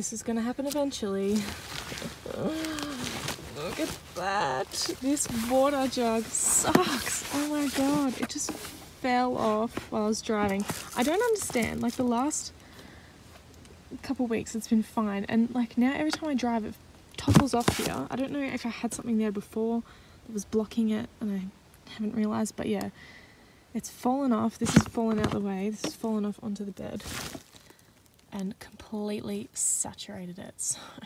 This is gonna happen eventually. Look at that. This water jug sucks. Oh my god. It just fell off while I was driving. I don't understand. Like the last couple weeks it's been fine and like now every time I drive it topples off here. I don't know if I had something there before that was blocking it and I haven't realised but yeah it's fallen off. This has fallen out the way. This has fallen off onto the bed and completely saturated it. So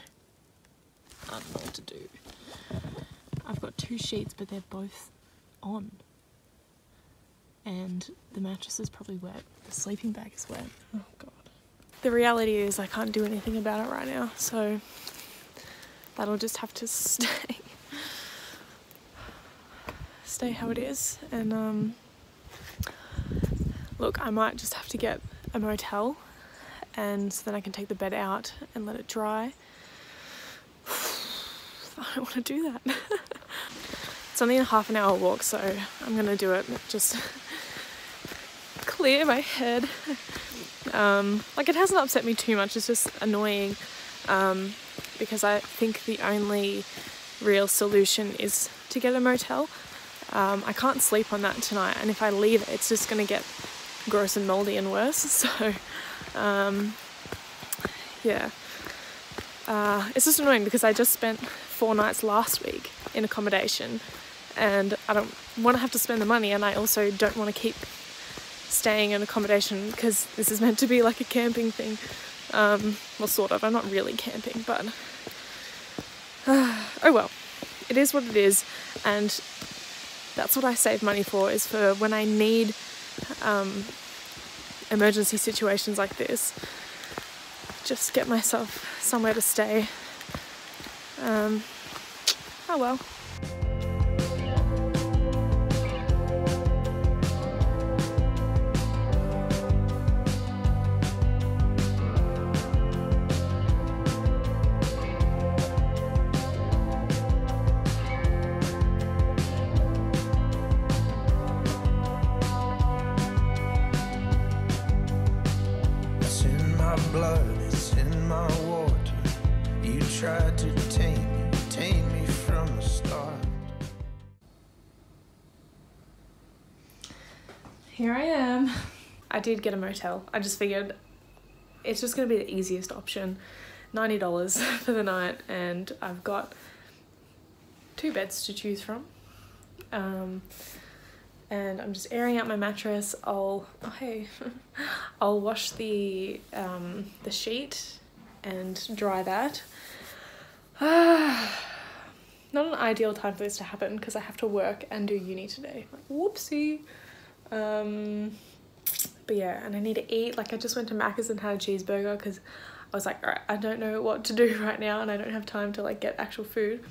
I don't know what to do. I've got two sheets, but they're both on. And the mattress is probably wet. The sleeping bag is wet. Oh god. The reality is I can't do anything about it right now, so that'll just have to stay stay how it is. And um look, I might just have to get a motel and so then I can take the bed out and let it dry. I don't want to do that. it's only a half an hour walk, so I'm gonna do it. Just clear my head. Um, like it hasn't upset me too much. It's just annoying um, because I think the only real solution is to get a motel. Um, I can't sleep on that tonight, and if I leave it, it's just gonna get gross and moldy and worse. So um, yeah. Uh, it's just annoying because I just spent four nights last week in accommodation and I don't want to have to spend the money and I also don't want to keep staying in accommodation because this is meant to be like a camping thing. Um, well, sort of. I'm not really camping, but uh, oh well. It is what it is, and that's what I save money for. Is for when I need um, emergency situations like this. Just get myself somewhere to stay. Um, oh well. Blood, it's in my water. You tried to tame me, tame me from the start. Here I am. I did get a motel. I just figured it's just gonna be the easiest option. $90 for the night, and I've got two beds to choose from. Um, and I'm just airing out my mattress. I'll oh hey, I'll wash the um, the sheet and dry that. Not an ideal time for this to happen because I have to work and do uni today. Like, whoopsie. Um, but yeah, and I need to eat. Like I just went to Macca's and had a cheeseburger because I was like, alright, I don't know what to do right now and I don't have time to like get actual food.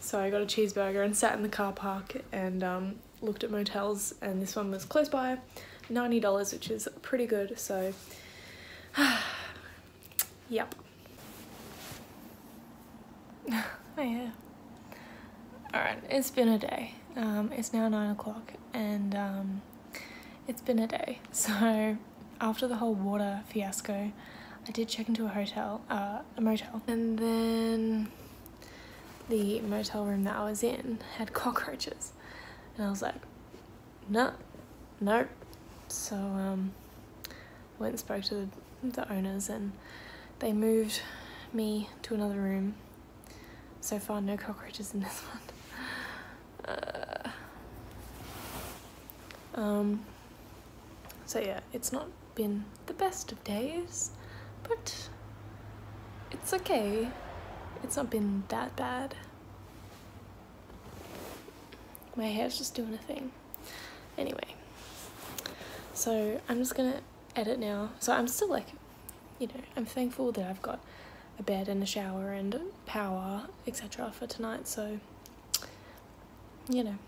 So I got a cheeseburger and sat in the car park and um, looked at motels and this one was close by, $90, which is pretty good. So, yep. oh yeah. Alright, it's been a day. Um, it's now nine o'clock and um, it's been a day. So after the whole water fiasco, I did check into a hotel, uh, a motel, and then the motel room that I was in had cockroaches, and I was like, no, no. So um, went and spoke to the, the owners, and they moved me to another room. So far, no cockroaches in this one. Uh, um, so yeah, it's not been the best of days, but it's okay. It's not been that bad. My hair's just doing a thing. Anyway, so I'm just gonna edit now. So I'm still like, you know, I'm thankful that I've got a bed and a shower and power, etc. for tonight. So, you know,